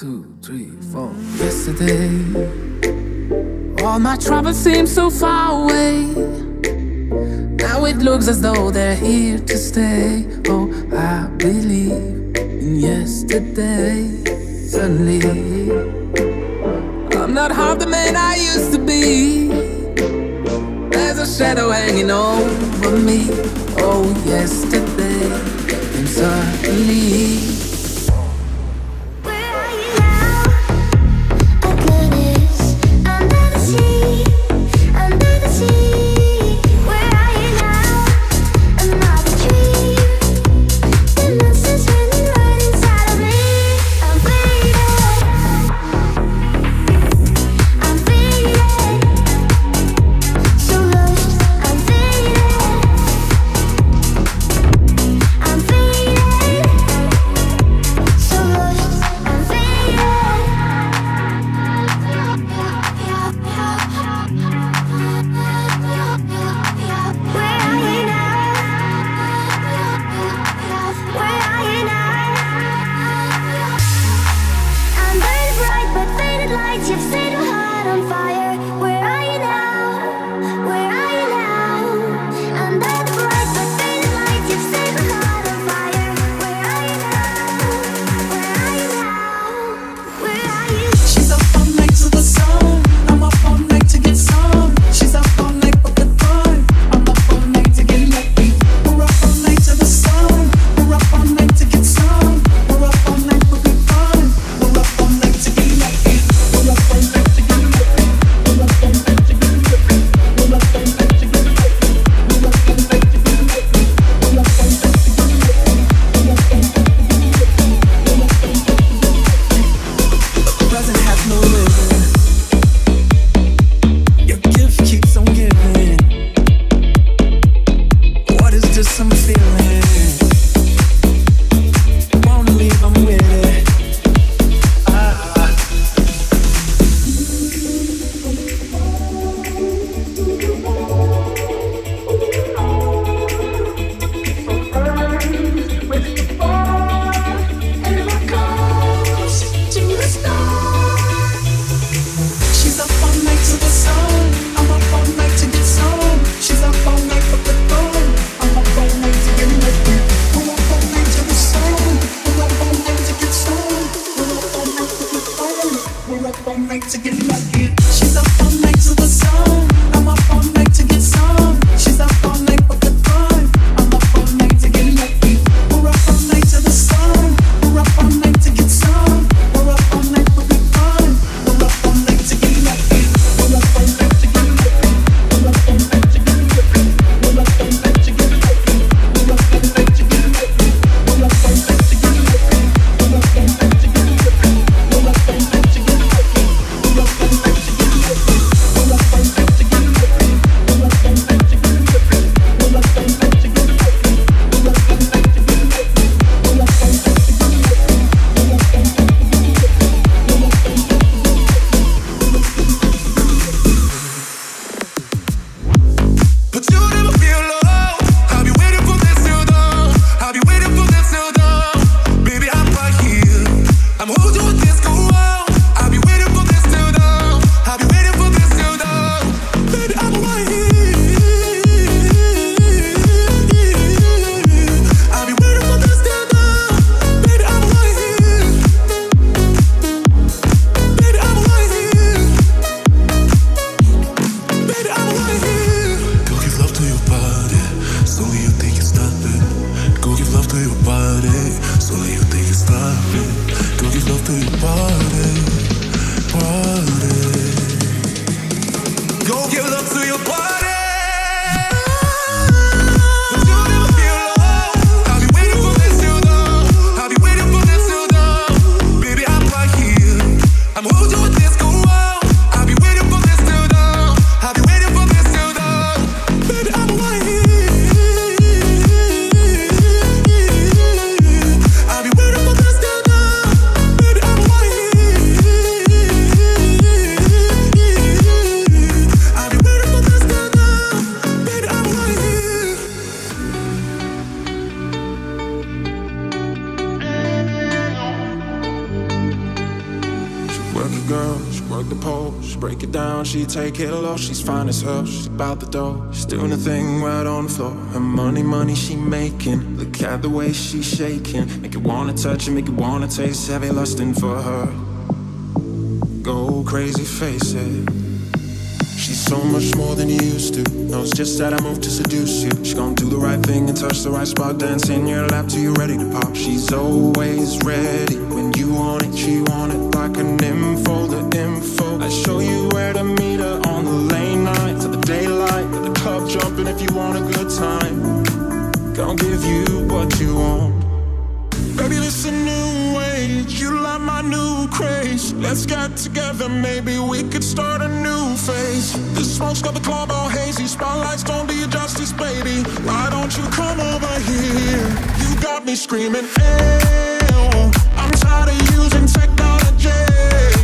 two, three, four. Yesterday, all my troubles seem so far away. Now it looks as though they're here to stay. Oh, I believe in yesterday. Suddenly, I'm not half the man I used to be. There's a shadow hanging over me. Oh, yesterday, and suddenly. Take it low. She's fine as hell, she's about the dough. She's doing a thing right on the floor. Her money, money she making. Look at the way she's shaking. Make you wanna touch it, make you wanna taste. Heavy lusting for her. Go crazy, face it. She's so much more than you used to. Knows just that I move to seduce you. She gon' do the right thing and touch the right spot. Dance in your lap till you're ready to pop. She's always ready when you want it. She want it like an info, the info. I show you where to meet her on the lane night to the daylight. The club jumping if you want a good time. Gonna give you what you want. Baby, this You like my new craze. Let's get together, maybe we could start a new phase. The smoke's got the club all hazy. Spotlights don't do you justice, baby. Why don't you come over here? You got me screaming. I'm tired of using technology.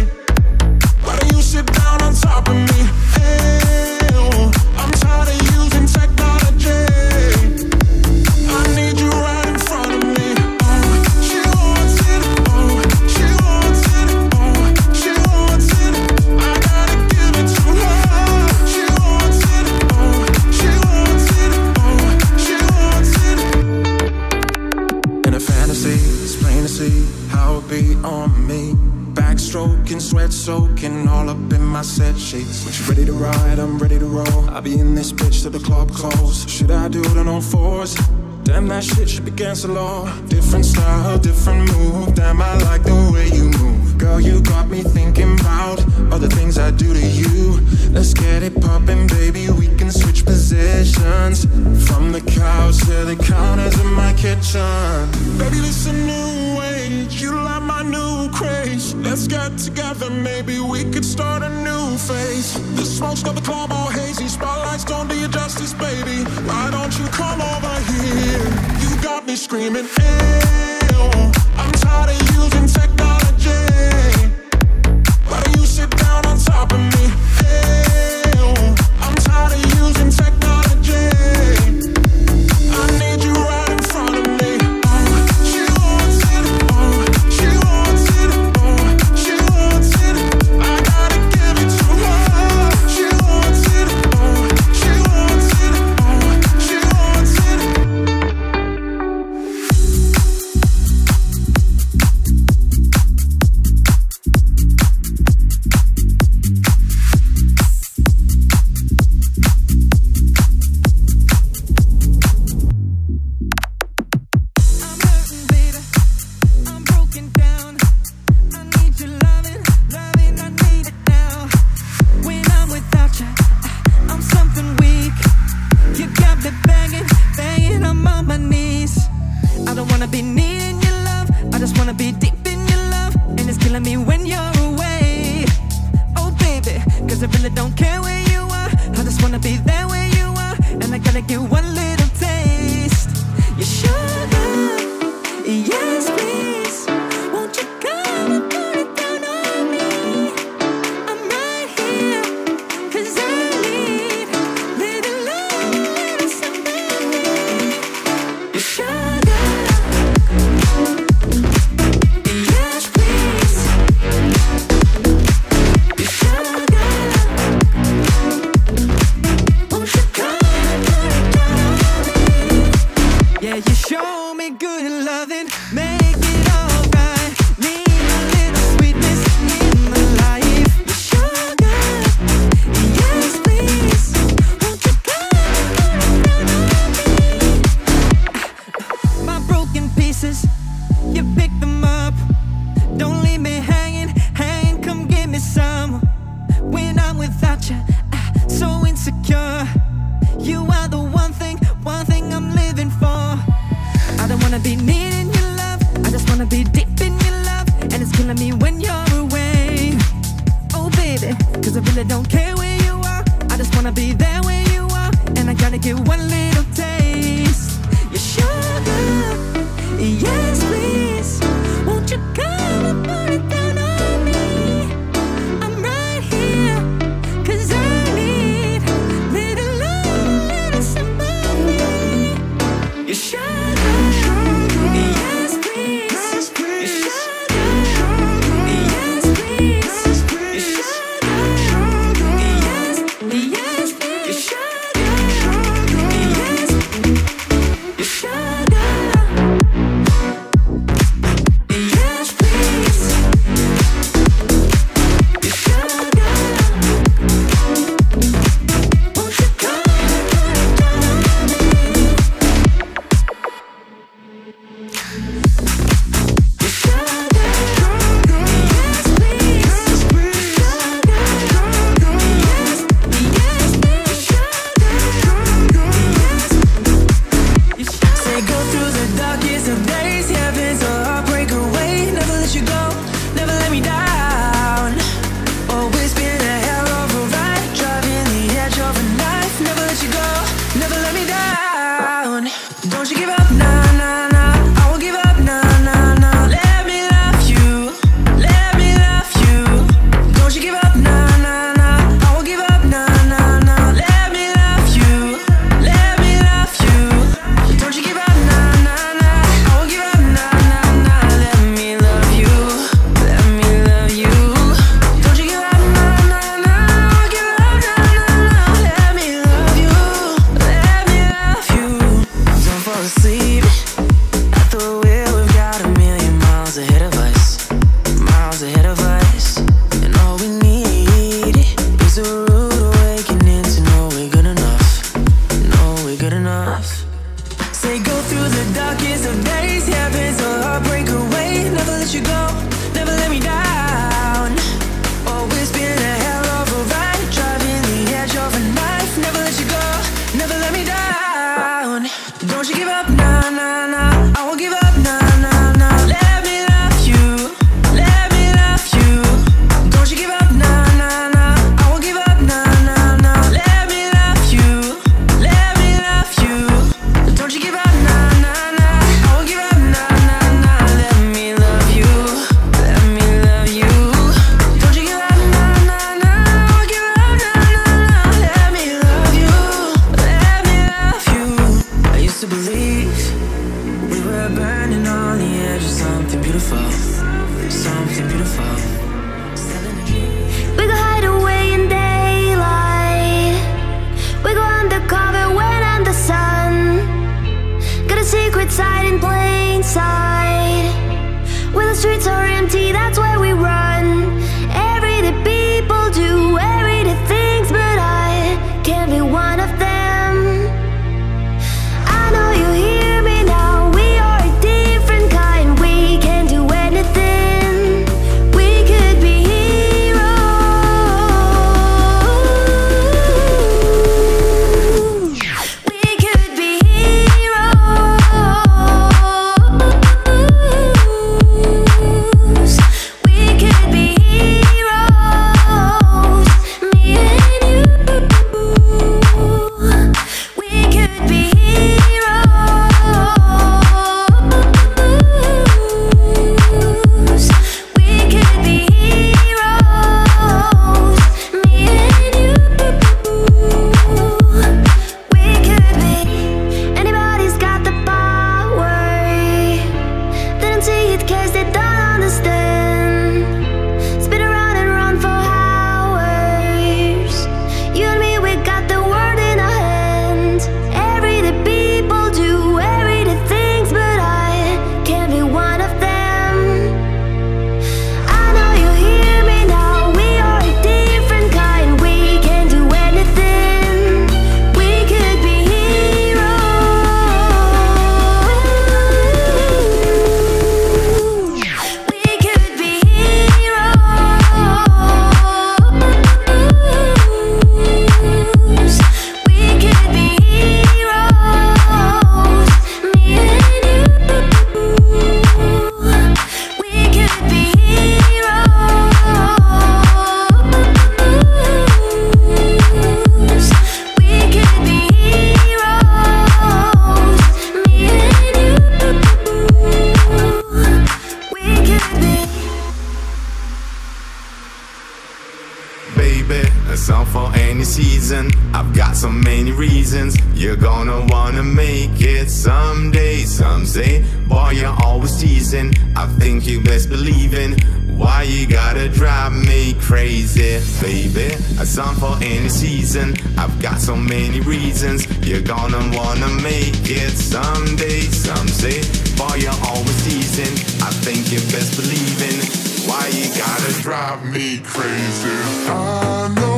I'm ready to roll. I'll be in this bitch till the club close. Should I do it on all fours? Damn, that shit should be against the law. Different style, different move. Damn, I like the way you move. Girl, you got me thinking about all the things I do to you. Let's get it poppin', baby. We can switch positions from the couch to the counters in my kitchen. Baby, this a new age. You like my new craze. Let's get together, maybe we could start a new phase. The smoke's got the club all hazy. Spotlights don't do you justice, baby. Why don't you come over here? You got me screaming, Ew. I'm tired of using technology. Ah, so insecure. You are the one thing, one thing I'm living for. I don't wanna be needing your love, I just wanna be deep in your love, and it's killing me when you're away. Oh baby, 'cause I really don't care where you are, I just wanna be there where you are, and I gotta get one little taste. Your sugar, yes You're gonna wanna make it someday Some say, boy you're always teasing I think you best believing why you gotta drive me crazy, baby? A song for any season. I've got so many reasons. You're gonna wanna make it someday. Some say, boy, you're always teasing. I think you're best believing. Why you gotta drive me crazy? I know.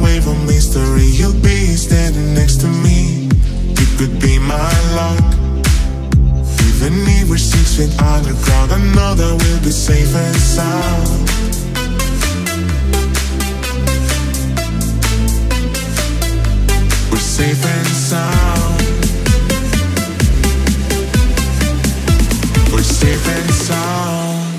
Away from mystery You'll be standing next to me. You could be my luck. Even if we're six feet underground I know that we'll be safe and sound. We're safe and sound. We're safe and sound.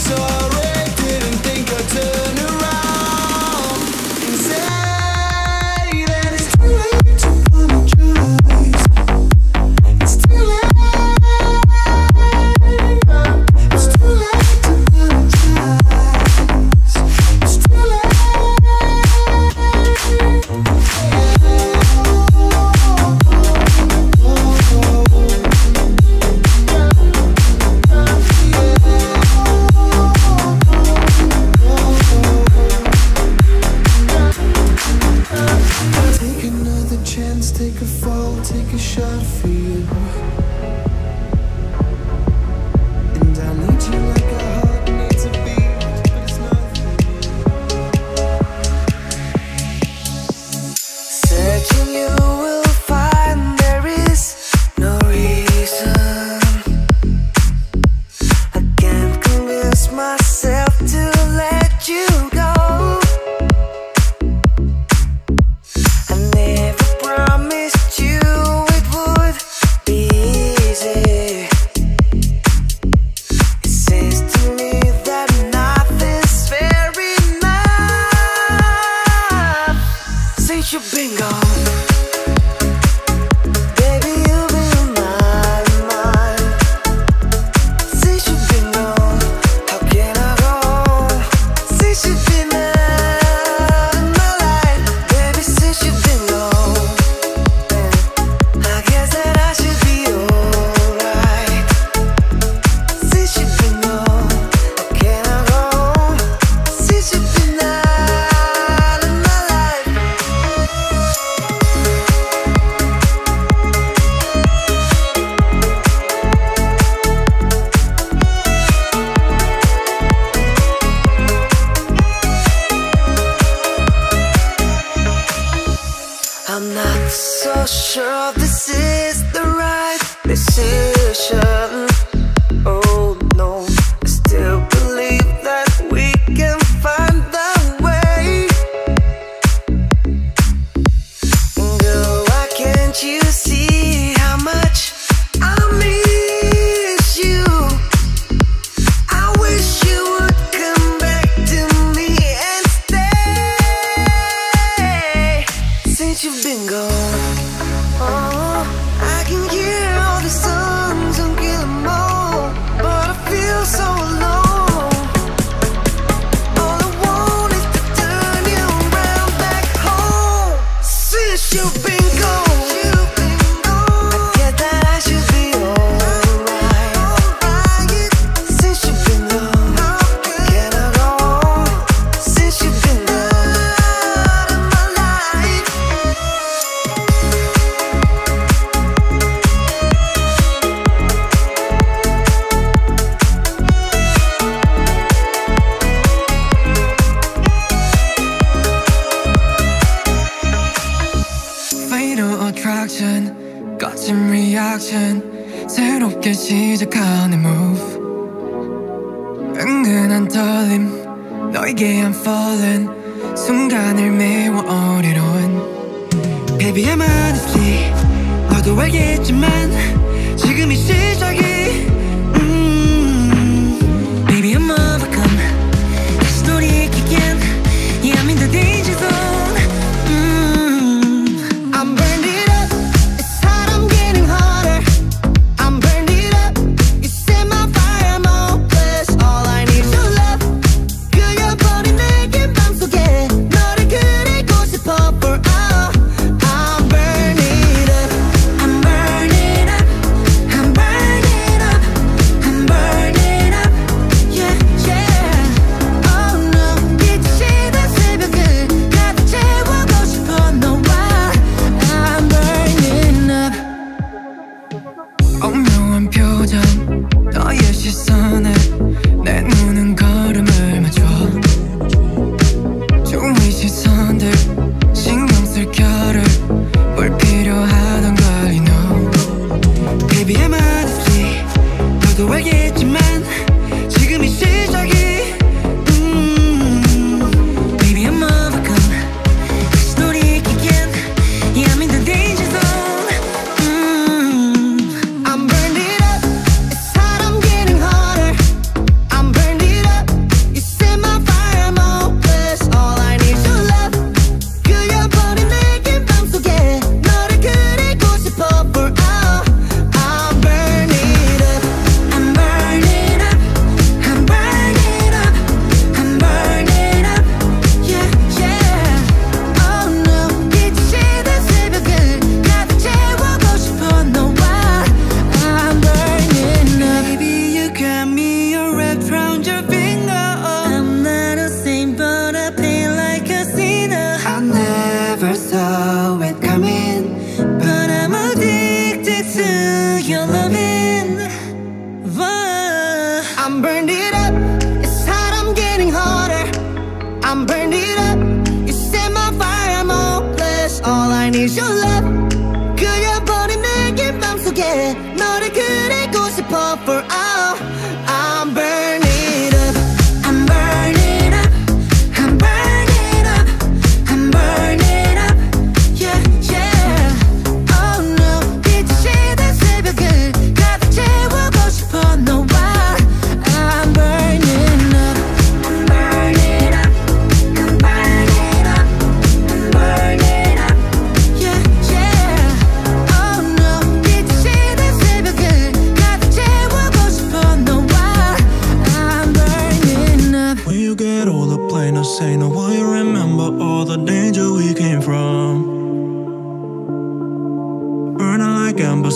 so you been gone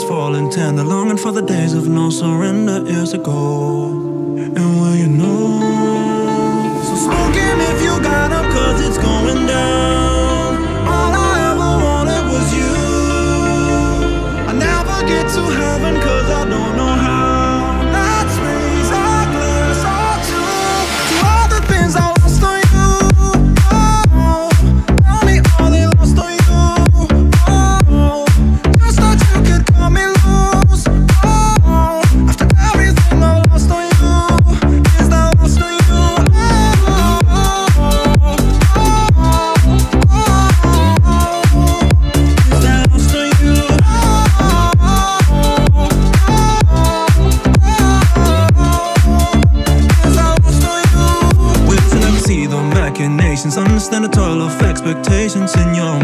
falling tender, longing for the days of no surrender years ago. And presence in your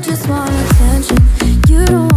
just want attention. You don't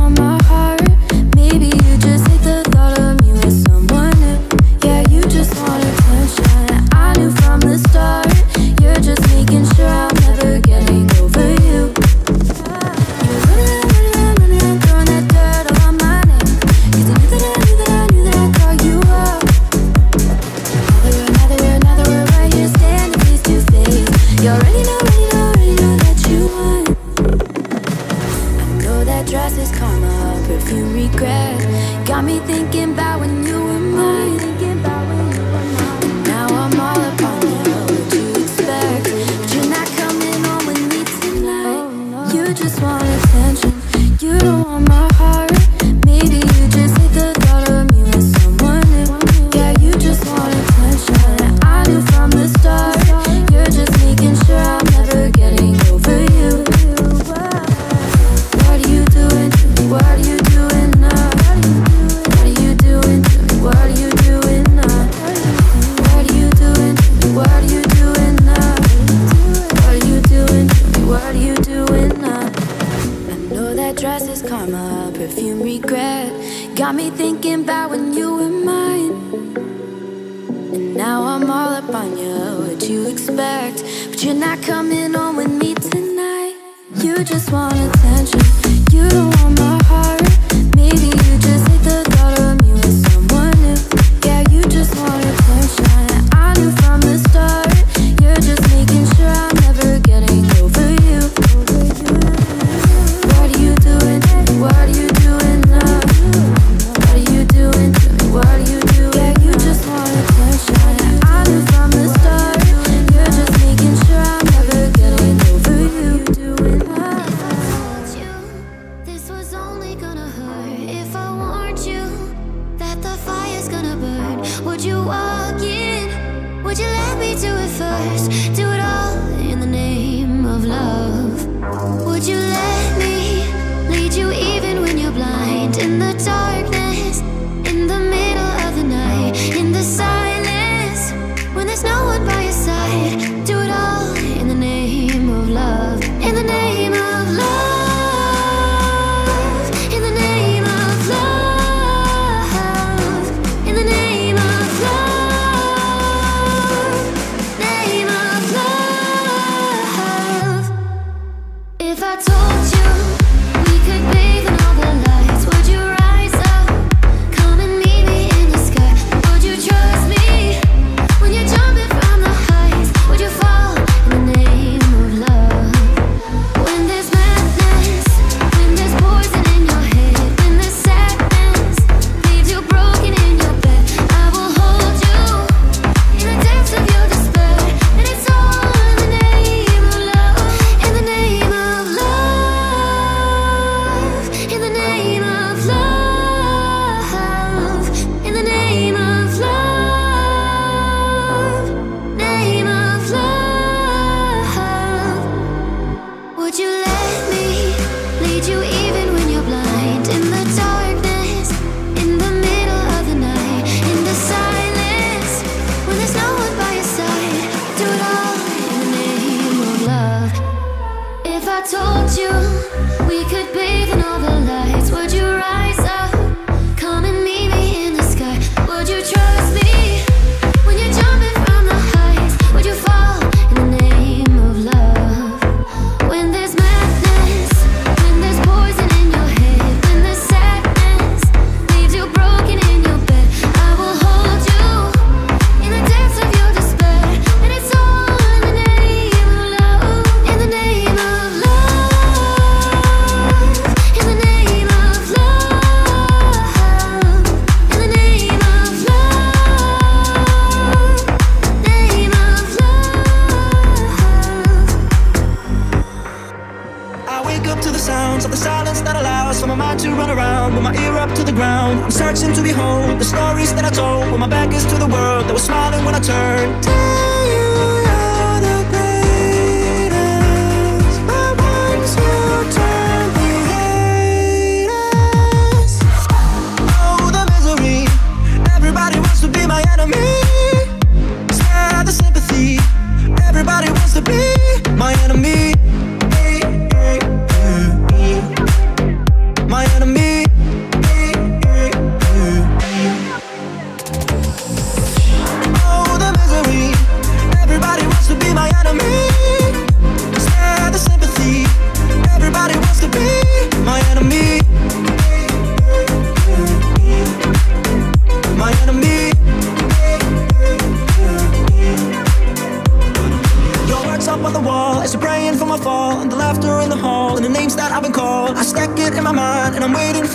regret. Got me thinking about when you were mine. And now I'm all up on you, what you expect. But you're not coming on with me tonight. You just want attention, you don't want my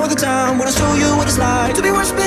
all the time when I show you what it's like to be worse.